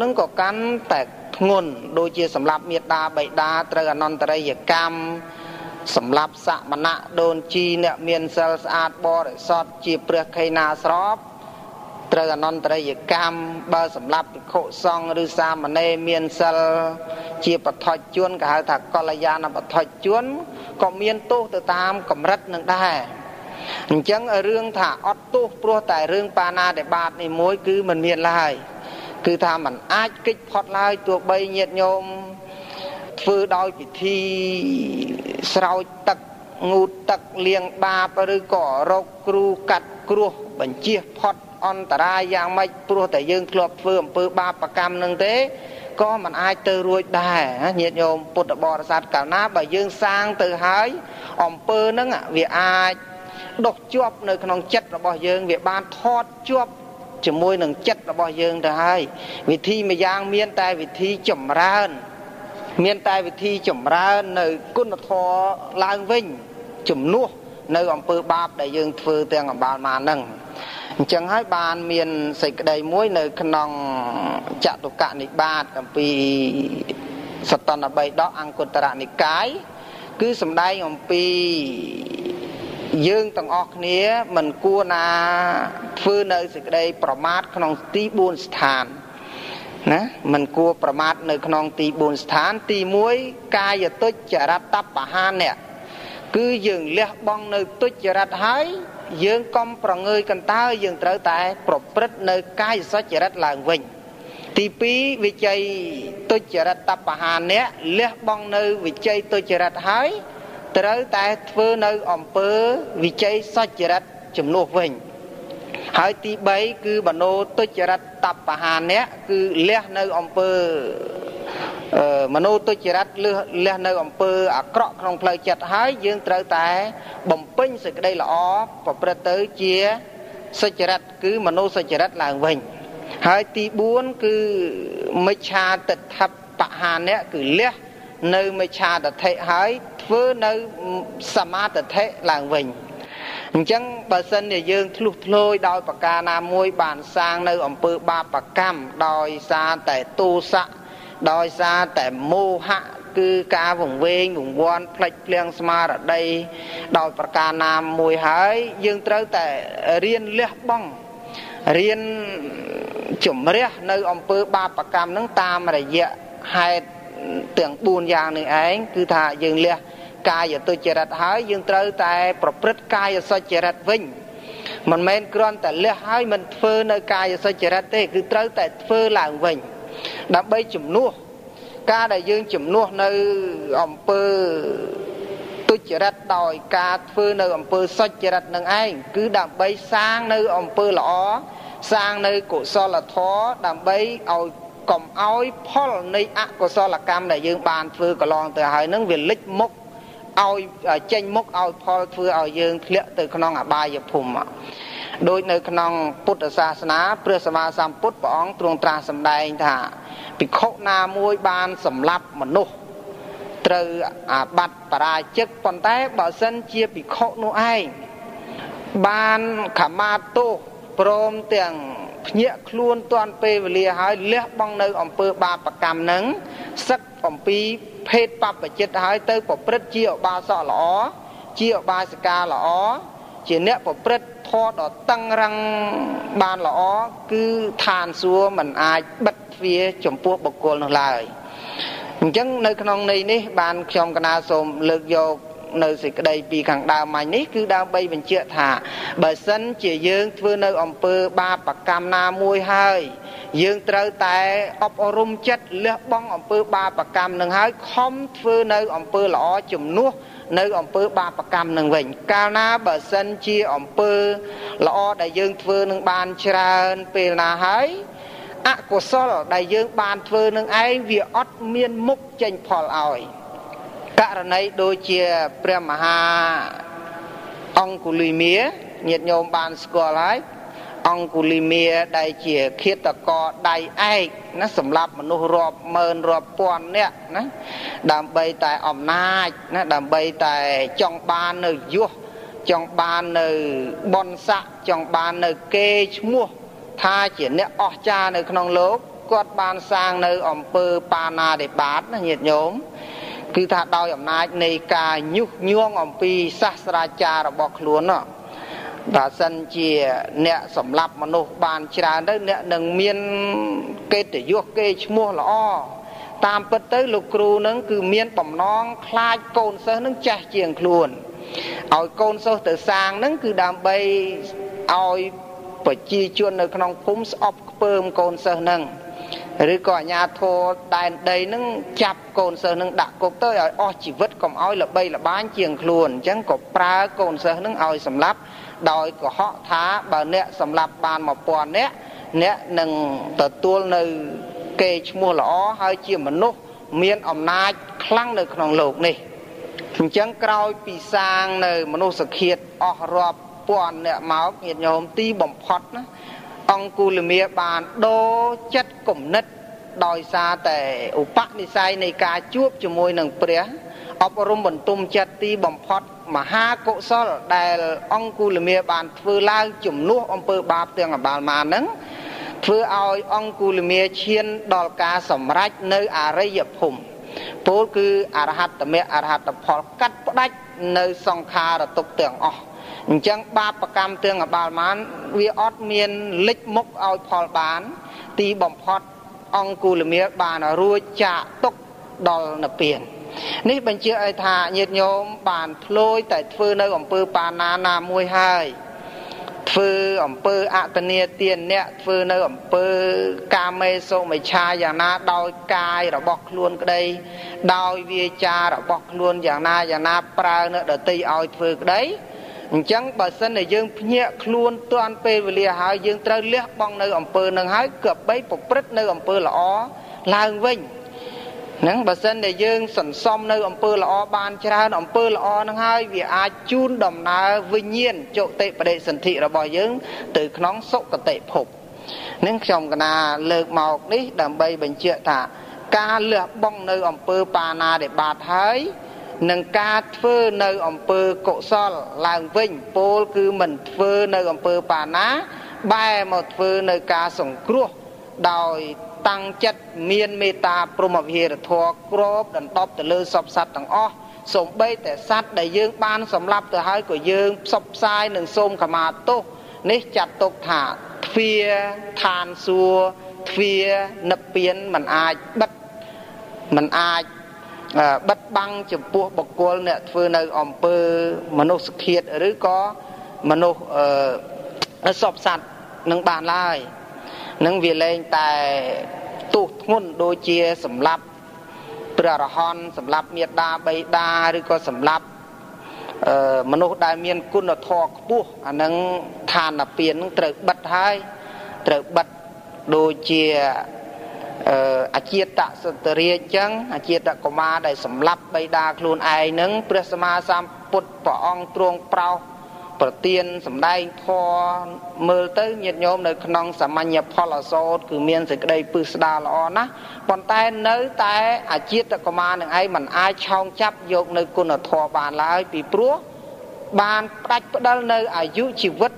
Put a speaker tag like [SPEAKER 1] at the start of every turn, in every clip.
[SPEAKER 1] នឹងក៏កាន់តែធ្ងន់ដូចជាសម្រាប់មេដាបៃតាត្រូវអនន្តរិយកម្មសម្រាប់សមណៈដូនជីអ្នកមានសិលស្អាតបរិសុទ្ធជាព្រះខេណាស្របត្រូវអនន្តរិយកម្មបើសម្រាប់ភិក្ខុសង្ឃឬសាមណេរមានសិលជាបឋិជនគេហៅថាកល្យាណបឋិជនក៏មានទោសទៅតាមកម្រិតនឹងដែរអញ្ចឹងរឿងថាអត់ទោសព្រោះតែរឿងបាណាតិបាតនេះមួយគឺมันមានឡើយ គឺថាมันអាចគេចផុតឡើយទោះបីញាតញោមធ្វើដោយពិធីស្រោចទឹកងូតទឹកលាងបាបឬក៏រកគ្រូកាត់គ្រោះបញ្ជាផុតអន្តរាយយ៉ាងម៉េចព្រោះតែយើងធ្លាប់ធ្វើអំពើបាបកម្មនឹងទេក៏មិនអាចទៅរួចដែរញាតិញោមពុទ្ធបរិស័ទកាលណាបើយើងសាងទៅហើយអំពើនឹងវាអាចដុសជាប់នៅក្នុងចិត្តរបស់យើងវាបានថត់ជាប់ ជាមួយនឹងចិត្តរបស់យើងទៅហើយវិធីមួយយ៉ាងមានតែវិធីចម្រើន មានតែវិធីចម្រើននៅគុណធម៌ឡើងវិញជំនួសនៅអំពើបាបដែលយើងធ្វើទាំងអបាលមកហ្នឹងអញ្ចឹងហើយបានមានសេចក្តីមួយនៅក្នុងចតុកនិបាតអំពីសតនបៃដកអង្គតរនិកាយគឺសំដែងអំពី យើងទាំងអស់គ្នាមិនគួរណាធ្វើនៅសេចក្តីប្រមាថក្នុងទី4ស្ថានណាមិនគួរប្រមាថនៅក្នុងទី4ស្ថាន ទី1កាយទុច្ចរតបហានៈគឺយើងលះបង់នៅទុច្ចរិតហើយយើងកុំប្រងើយកន្តើយើងត្រូវតែ ប្រព្រឹត្តនៅកាយសុចរិតឡើងវិញទី2វិជ័យទុច្ចរិតតបហានៈលះបង់នៅវិជ័យទុច្ចរិតហើយ ត្រូវតែធ្វើនៅអំពើវិជ័យសុចរិតជំនួសវិញហើយទី3គឺបណោទុច្ចរិតតបហានៈគឺលះនៅអំពើមនោទុច្ចរិតលះលះនៅអំពើអាក្រក់ក្នុងផ្លូវចិត្តហើយយើងត្រូវតែបំពេញសេចក្តីល្អប្រព្រឹត្តទៅជាសុចរិតគឺមនោសុចរិតឡើងវិញហើយទី4គឺមិច្ឆាទិដ្ឋបហានៈគឺលះ នៅមិច្ឆាទិដ្ឋិហើយធ្វើនៅសមាទិដ្ឋិឡើងវិញអញ្ចឹងបើសិនជាយើងធ្លុះធ្លោយដោយប្រការណាមួយបានសាងនៅអំពើបាបកម្មដោយសារតែទោសៈដោយសារតែមោហៈគឺការវង្វេងវង្វាន់ផ្លិចភ្លៀងស្មារតីដោយប្រការណាមួយហើយយើងត្រូវតែរៀនលះបង់រៀនជំរះនៅអំពើបាបកម្មនឹងតាមរយៈហេតុ ទាំង4យ៉ាងនេះឯងគឺថាយើងលះកាយទុច្ចរិតហើយយើងត្រូវតែ ប្រព្រឹត្តកាយសុចរិតវិញមិនមែនគ្រាន់តែលះហើយមិនធ្វើនៅកាយសុចរិតទេ គឺត្រូវតែធ្វើឡើងវិញ ដើម្បីជំនួសការដែលយើងជំនួសនៅអំពើទុច្ចរិតដោយការធ្វើនៅអំពើសុចរិតនឹងឯងគឺដើម្បីសាងនៅអំពើល្អសាងនៅកុសលធម៌ដើម្បីឲ្យ កុំឲ្យផលនៃអកុសលកម្មដែលយើងបានធ្វើកន្លងទៅហើយនឹងវាលិចមុខឲ្យចេញមុខឲ្យផលធ្វើឲ្យយើងធ្លាក់ទៅក្នុងអបាយភូមិដូចនៅក្នុងពុទ្ធសាសនាព្រះសម្មាសម្ពុទ្ធព្រះអង្គទ្រង់ត្រាស់សម្ដែងថាភិក្ខុណាមួយបានសម្លាប់មនុស្សត្រូវអាបត្តិបរាជិកប៉ុន្តែបើសិនជាភិក្ខុនោះឯងបានខមាទោស ព្រមទាំងភ្ញាក់ខ្លួនតាន់ពេលវេលាហើយលះបង់នៅអំពើបាបកម្មនឹងសឹកអំពីភេទបព្វជិតហើយទៅប្រព្រឹត្តជាឧបាសកល្អជាឧបាសិកាល្អជាអ្នកប្រព្រឹត្តធម៌ដ៏តឹងរឹងបានល្អគឺឋានសួគ៌មិនអាចបិទទ្វារចំពោះបុគ្គលនោះឡើយអញ្ចឹងនៅក្នុងន័យនេះបានខ្ញុំកណាសូមលើកយក នៅសេចក្តីពីខាងដើមនេះគឺដើម្បីបញ្ជាក់ថាបើសិនជាយើងធ្វើនៅអំពើបាបកម្មណាមួយហើយយើងត្រូវតែអប់រំចិត្តលះបង់អំពើបាបកម្មនឹងហើយខំធ្វើនៅអំពើល្អជំនួសនៅអំពើបាបកម្មនឹងវិញ កាលណាបើសិនជាអំពើល្អដែលយើងធ្វើនឹងបានច្រើនពេលណាហើយអកុសលដែលយើងបានធ្វើនឹងឯងវាអត់មានមុខចេញផលឲ្យ ករណីដូចជាព្រះមហាអង្គុលីមាញាតិញោមបានស្គាល់ហើយអង្គុលីមាដែលជាឃាតករដៃឯកណាសម្រាប់មនុស្សរាប់ម៉ឺនរាប់ពាន់នាក់ណាដើម្បីតែអំណាចណាដើម្បីតែចង់បាននៅយុះចង់បាននៅបនស័កចង់បាននៅគេឈ្មោះថាជាអ្នកអស្ចារ្យនៅក្នុងលោកគាត់បានសាងនៅអំពើបាណាតិបាតណាញាតិញោម គឺថាដោយអំណាចនៃការញុះញង់អំពីសាស្ត្រាចារ្យរបស់ខ្លួនណាបើសិនជាអ្នកសម្លាប់មនុស្សបានច្រើនទៅអ្នកនឹងមានកិត្តិយសគេឈ្មោះល្អតាមពិតទៅលោកគ្រូនឹងគឺមានបំណងខ្លាចកូនសិស្សនឹងចាស់ជាងខ្លួនឲ្យកូនសិស្សទៅសាងនឹងគឺដើម្បីឲ្យប្រជាជននៅក្នុងភូមិស្អប់ខ្ពើមកូនសិស្សនឹង ឬក៏អាញាធរដែនដីនឹងចាប់កូនសិស្សនឹងដាក់គុកទៅឲ្យអស់ជីវិតកុំឲ្យល្បីល្បាញជាងខ្លួនអញ្ចឹងក៏ប្រើកូនសិស្សនឹងឲ្យសម្លាប់ដោយកុហកថាបើអ្នកសម្លាប់បាន1000នាក់អ្នកនឹងទទួលនៅគេឈ្មោះល្អហើយជាមនុស្សមានអំណាចខ្លាំងនៅក្នុងโลกនេះអញ្ចឹងក្រោយពីសាងនៅមនុស្សឃាតអស់រាប់ពាន់អ្នកមកញាតិញោមទីបំផុតណា អង្គូលមាបានដូរចិត្តគំនិតដោយសារតែឧបនិស្ស័យនៃការជួបជាមួយនឹងព្រះអប់រំបន្ទុំចិត្តទីបំផុតមហាកុសលដែលអង្គូលមាបានធ្វើឡើងជំនួសអំពើបាបទាំងអបាលមានឹងធ្វើឲ្យអង្គូលមាឈានដល់ការសម្រេចនៅអរិយភូមិពោលគឺអរហត្តមគ្គអរហត្តផលកាត់ផ្ដាច់នៅសង្ខារតុកទាំងអស់ អញ្ចឹងបាបកម្មទាំងអបាលមានវាអត់មានលិចមុខឲ្យផលបាន ទីបំផុតអង្គគូលមាបានរួចចាកទុកដល់និព្វាននេះបញ្ជាក់ឲ្យថាញាតិញោមបានធ្លួយតែធ្វើនៅអំពើបាណាណាមួយហើយធ្វើអំពើអតនីទានអ្នកធ្វើនៅអំពើកាមេសុមិឆាយ៉ាងណាដោយកាយរបស់ខ្លួនក្តីដោយវាចារបស់ខ្លួនយ៉ាងណាយ៉ាងណាប្រើនៅដតីឲ្យធ្វើក្តី អញ្ចឹងបើសិនតែយើងភ្ញាក់ខ្លួនទាន់ពេលវេលាហើយយើងត្រូវលះបង់នៅអំពើនឹងហើយគប្បីប្រព្រឹត្តនៅអំពើល្អឡើងវិញហ្នឹងបើសិនតែយើងសន្សំនៅអំពើល្អបានច្រើនអំពើល្អហ្នឹងហើយវាអាចជូនដំណើរវិញ្ញាណចុតិបដិសន្ធិរបស់យើង ទៅក្នុងសុគតិភពនឹងខ្ញុំកណាលើកមកនេះ ដើម្បីបញ្ជាក់ថាការលះបង់នៅអំពើបាណាតិបាតហើយ នឹងការធ្វើនៅអំពើកុសលឡើងវិញពោលគឺមិនធ្វើនៅអំពើបាណាបែរមកធ្វើនៅការសង្គ្រោះដោយតាំងចិត្តមានមេត្តាព្រមវិហារធម៌គ្របដណ្ដប់ទៅលើសពសត្វទាំងអស់សូម្បីតែសត្វដែលយើងបានសម្លាប់ទៅហើយក៏យើងផ្សព្វផ្សាយនឹងសូមខមាទោសនេះចាត់ទុកថាទ្វាឋានសួគ៌ទ្វានិព្វានមិនអាចបិទមិនអាច បិទបាំងចំពោះបុគ្គលអ្នកធ្វើនៅអំពើមនុស្សឃាតឬក៏មនុស្សអឺសពសត្វនឹងបានឡើយនឹងវាលែងតែទោសធ្ងន់ដូចជាសម្លាប់ព្រះអរហន្តសម្លាប់មេដាបៃតាឬក៏សម្លាប់អឺមនុស្សដែលមានគុណធម៌ខ្ពស់អានឹងឋានពៀននឹងត្រូវបិទហើយត្រូវបិទដូចជា អជាតសតរាជចឹងអជាតកុមារដែលសម្លាប់បៃតាខ្លួនឯងនឹងព្រះសម្មាសម្ពុទ្ធព្រះអង្គទ្រង់ប្រោសប្រទៀនសម្ដែងធម៌មើលទៅញាតិញោមនៅក្នុងសាមញ្ញផលអសោតគឺមានសេចក្តីពឹស្ដារល្អណាស់ប៉ុន្តែនៅតែអជាតកុមារនឹងឯងមិនអាចឆោងចាប់យកនៅគុណធម៌បានឡើយពីព្រោះបានផ្ដាច់ផ្ដិលនៅអាយុជីវិត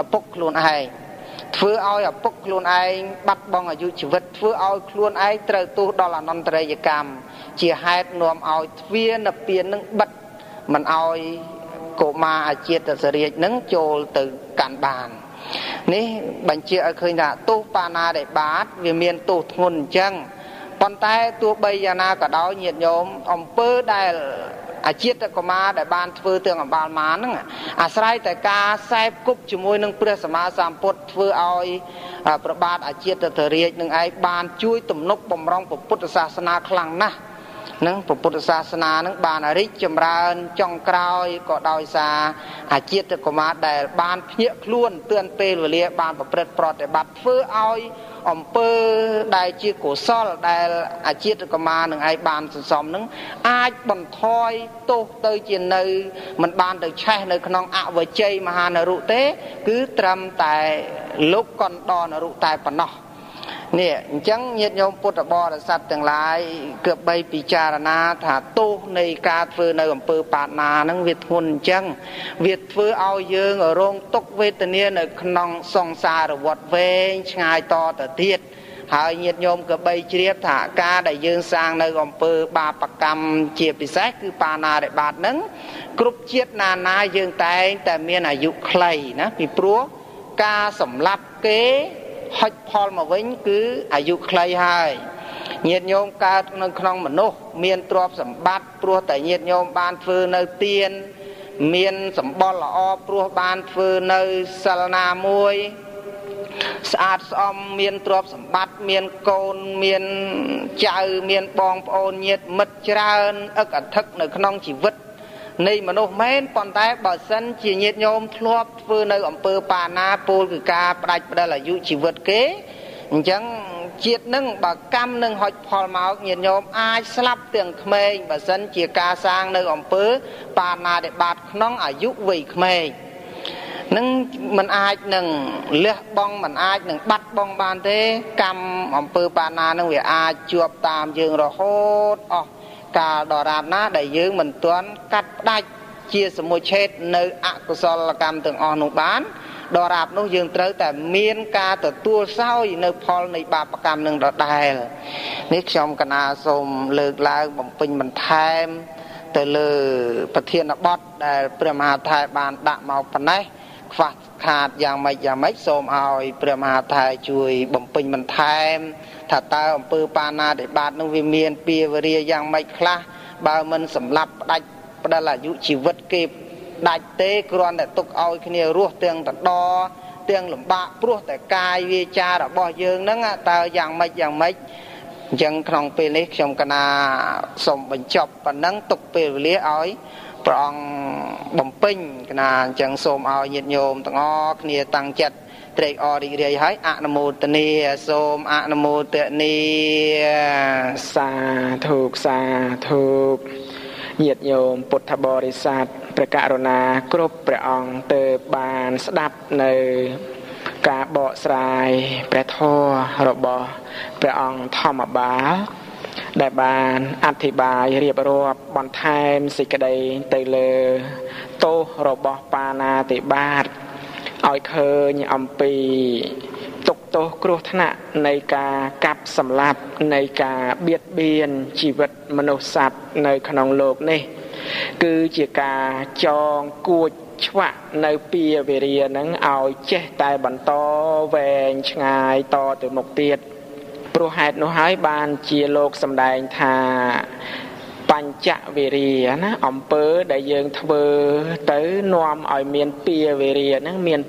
[SPEAKER 1] ឪពុកខ្លួនឯង ធ្វើឲ្យឪពុកខ្លួនឯងបាត់បង់អាយុជីវិតធ្វើឲ្យខ្លួនឯងត្រូវទោសដល់អនន្តរយកម្មជាហេតុនាំឲ្យទ្វានិព្វាននឹងបិទមិនឲ្យកុមារអាជាតិសរាជនឹងចូលទៅកាន់បាននេះបញ្ជាក់ឲ្យឃើញថាទោសបាណាដែលបាតវាមានទោសធ្ងន់អញ្ចឹងប៉ុន្តែទោះបីយ៉ាងណាក៏ដោយញាតិញោមអំពើដែល អាជាតិកុមារដែលបានធ្វើទាំងអបាលមាហ្នឹងអាស្រ័យតែការសែបគប់ជាមួយនឹងព្រះសម្មាសម្ពុទ្ធធ្វើឲ្យប្របាទអាជាតិទរាជនឹងឯងបានជួយទំនុកបំរុងពុទ្ធសាសនាខ្លាំងណាស់នឹងពុទ្ធសាសនានឹងបានរីកចម្រើនចុងក្រោយក៏ដោយសារអាជាតិកុមារដែលបានភ្ញាក់ខ្លួនទឿនពេលវេលាបានប្រព្រឹត្តប្រតិបត្តិធ្វើឲ្យ អំពើដែលជាកុសលដែលអាជាតិកមានឹងឯងបានសន្សំនឹងអាចបន្ថយទោសទៅជានៅមិនបានទៅឆេះនៅក្នុងអវជ័យមហានរុទេ គឺត្រឹមតែលោកកណ្ដនរុតែប៉ុណ្ណោះ នេះអញ្ចឹងញាតិញោមពុទ្ធបរិស័ទទាំងឡាយគឺបីពិចារណាថាទោសនៃការធ្វើនៅអំពើបាបណាហ្នឹងវាធ្ងន់អញ្ចឹងវាធ្វើឲ្យយើងរងទុក្ខវេទនានៅក្នុងសង្សារវដ្តវែងឆ្ងាយតទៅទៀតហើយញាតិញោមក៏បីជ្រាបថាការដែលយើងសាងនៅអំពើបាបកម្មជាពិសេសគឺបាណារិបាតហ្នឹងគ្រប់ជាតិណានាយើងតែងតែមានអាយុខ្លីណាពីព្រោះការសម្លាប់គេ ហុចផលមកវិញគឺអាយុខ្លីហើយញាតិញោមកើតនៅក្នុងមនុស្សមានទ្រព្យសម្បត្តិព្រោះតែញាតិញោមបានធ្វើនៅទានមានសម្បល់ល្អព្រោះបានធ្វើនៅសិលណាមួយស្អាតស្អំមានទ្រព្យសម្បត្តិមានកូនមានចៅមានបងប្អូនញាតិមិត្តច្រើនអឹកអធឹកនៅក្នុងជីវិត នៃមនុស្សមែនប៉ុន្តែបើសិនជាញាតិញោមធ្លាប់ធ្វើនៅអំពើបាណាពោលគឺការផ្ដាច់ផ្ដាល់អាយុជីវិតគេអញ្ចឹងជាតិនឹងបើកម្មនឹងហុចផលមកញាតិញោមអាចស្លាប់ទាំងក្មេងបើសិនជាការសាងនៅអំពើបាណាដែលបាតក្នុងអាយុវ័យក្មេងនឹងมันអាចនឹងលះបង់มันអាចនឹងបាត់បង់បានទេកម្មអំពើបាណានឹងវាអាចជាប់តាមយើងរហូតអស់ កាលដរាបណាដែលយើងមិនទាន់កាត់ផ្ដាច់ជាសមុឆេតនៅអកុសលកម្មទាំងអស់នោះបានដរាបនោះយើងត្រូវតែមានការទទួលសោយនៅផលនៃបាបកម្មនឹងដដែលនេះខ្ញុំកណាសូមលើកឡើងបំពេញបន្ថែមទៅលើប្រធានបទដែលព្រះមហាថៃបានដាក់មកប៉ុណ្ណេះ ខ្វះខាតយ៉ាងម៉េចយ៉ាងម៉េចសូមឲ្យព្រះមហាថៃជួយបំពេញបន្ថែមថាតើអំពើបាណាតិបាតនឹងវាមានពីវរាយ៉ាងម៉េចខ្លះបើមិនសម្លាប់ផ្ដាច់ផ្ដាល់អាយុជីវិតគេដាច់ទេគ្រាន់តែទុកឲ្យគ្នារស់ទាំងតដទាំងលំបាកព្រោះតែកាយវាចារបស់យើងហ្នឹងតើយ៉ាងម៉េចយ៉ាងម៉េចអញ្ចឹងក្នុងពេលនេះខ្ញុំកណាសូមបញ្ចប់ប៉ុណ្ណឹងទុកពេលវេលាឲ្យ ព្រះអង្គបំពេញកណាអញ្ចឹងសូមឲ្យញាតិញោមទាំងអស់គ្នាតាំងចិត្តត្រេកអររីករាយហើយអនុមោទនាសូមអនុមោទនា
[SPEAKER 2] សាធុសាធុញាតិញោមពុទ្ធបរិស័ទព្រះករុណាគ្រប់ព្រះអង្គទៅបានស្ដាប់នៅការបកស្រាយព្រះធម៌របស់ព្រះអង្គធម្មបាល ដែលបានអធិប្បាយរៀបរាប់បន្ថែមសេចក្តីទៅលើទោសរបស់បាណាតិបាតឲ្យឃើញអំពីទុកទោសគ្រោះថ្នាក់នៃការកាប់សម្លាប់នៃការបៀតបៀនជីវិតមនុស្សសត្វនៅក្នុងโลกនេះ គឺជាការចងគួចឆ្វាក់នៅពីវេរានឹងឲ្យចេះតែបន្តវែងឆ្ងាយតទៅមុខទៀត ព្រោះហេតុនោះហើយបានជាលោកសម្ដែងថាបញ្ចវេរាណាអំពើដែលយើងធ្វើទៅនាំឲ្យមានពីវេរាហ្នឹងមាន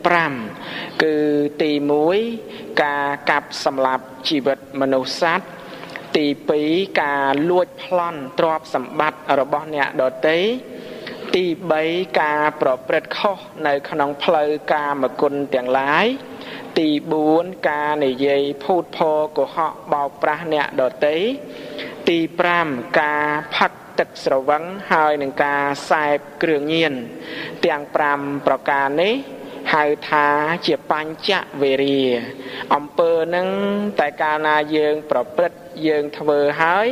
[SPEAKER 2] 5គឺទី1ការកាប់សម្លាប់ជីវិតមនុស្សសត្វទី2ការលួចប្លន់ទ្រព្យសម្បត្តិរបស់អ្នកដទៃទី3ការប្រព្រឹត្តខុសនៅក្នុងផ្លូវកាមគុណទាំងឡាយ ទី4ការនិយាយភូតភរកុហកបោកប្រាស់អ្នកដទៃទី5ការផឹកទឹកស្រវឹងហើយនឹងការសែបគ្រឿងញៀនទាំង5ប្រការនេះហៅថាជាបញ្ចវេរាអំពើនឹងតែកាលណាយើងប្រព្រឹត្តយើងធ្វើហើយ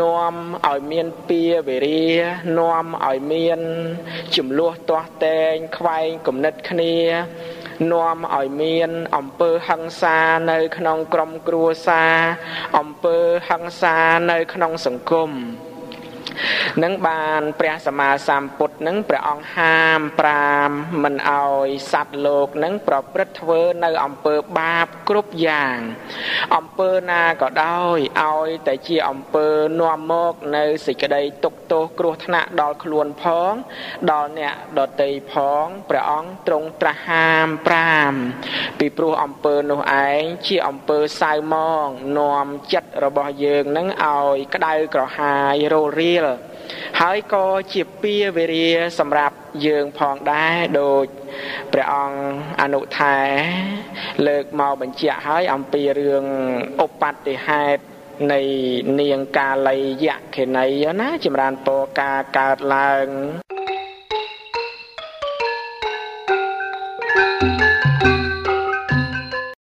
[SPEAKER 2] នាំឲ្យមានពៀវេរានាំឲ្យមានចំនួនទាស់តែងខ្វែងគំនិតគ្នា នាំឲ្យមានអំពើហិង្សានៅក្នុងក្រុមគ្រួសារអំពើហិង្សានៅក្នុងសង្គម នឹងបានព្រះសម្មាសម្ពុទ្ធនឹងព្រះអង្គហាមប្រាមមិនអោយសត្វលោកនឹងប្រព្រឹត្តធ្វើនៅអំពើបាបគ្រប់យ៉ាងអំពើណាក៏ដោយឲ្យតែជាអំពើនាំមកនៅសេចក្តីទុកទោសគ្រោះថ្នាក់ដល់ខ្លួនផង ដល់អ្នកដតីផងព្រះអង្គទ្រង់ត្រាស់ហាមប្រាមពីព្រោះអំពើនោះឯងជាអំពើសៅមងនាំចិត្តរបស់យើងនឹងឲ្យក្តៅក្រហាយរលរៀលហើយក៏ជាពាវេរាសម្រាប់យើងផងដែរដូចព្រះអង្គអនុថែលើកមកបញ្ជាក់ហើយអំពីរឿងឧបតិហេតុនៃនាងកាលីយៈខេណីណាចម្រើនពរការកើតឡើង